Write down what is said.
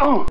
Boom!